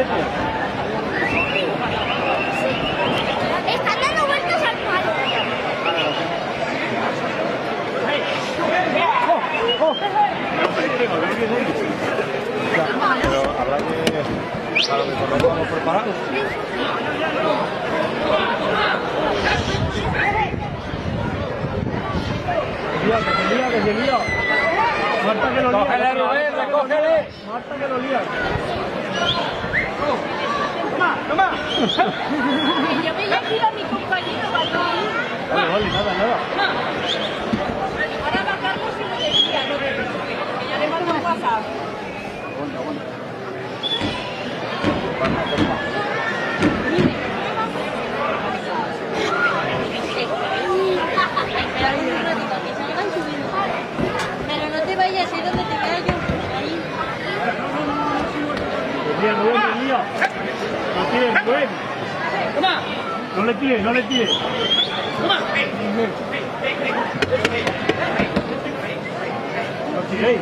Están dando vueltas al palo. Pero habrá que... Vamos preparados. Lía, que lía, que se lía. Marta que lo lía. Cógele, Rubén, recógele. Marta que lo lía. Yo me le a Rubén. No le tires, no le tires. No tiréis.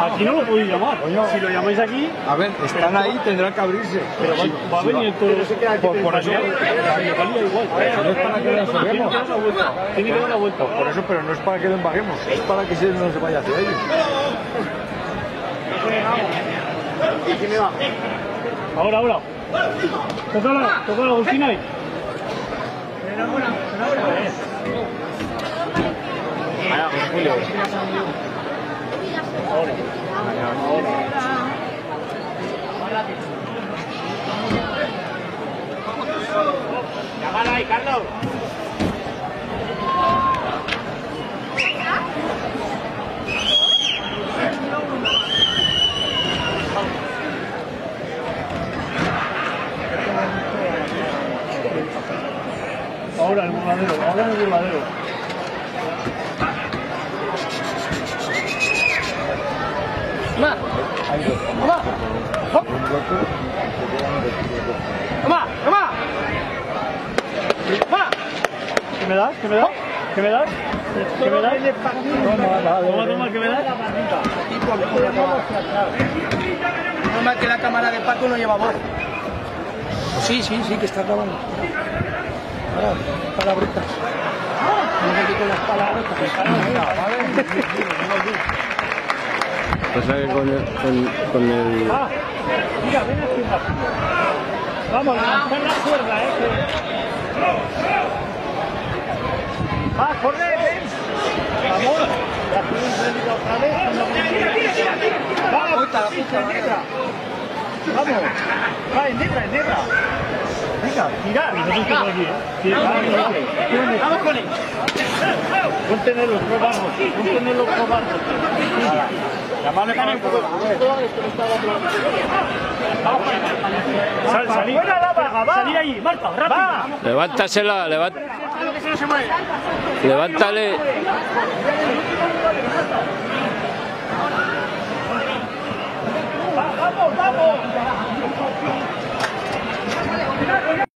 Aquí no lo podéis llamar. Si lo llamáis aquí, A ver, están ahí, tendrán que abrirse. pero va, va a venir el toro. Por, por eso, la localidad igual. No es para que lo Tiene que la vuelta. Tiene que dar la vuelta. Por eso, pero no es para que lo embaguemos, es para que se- no se vaya hacia ellos. Ahora, ahora. Tócala, tócala, Agustina. ahí. Ahora el burladero, ahora el burladero. ¿Qué me das? ¿Qué me das? ¿Qué me das? ¿Qué me das? Toma, toma, ¿qué me das? Normal que la cámara de Paco no lleva voz. Sí, sí, sí, que está grabando. Ahora, las palabrotas. Pasa que con el, con, con el... Ah, mira, ven aquí rápido. Vamos, lanzar la cuerda, eh. que- Ah, corre, ven. Vamos. Ya tienes otra vez. Va, la puta, la puta, negra. Vamos. Va, en negra, en negra. Venga, aquí, eh. Vamos con él. Llamarle para el Sal, salí. Salí ahí, Marta, rápido. Levántasela, levántale.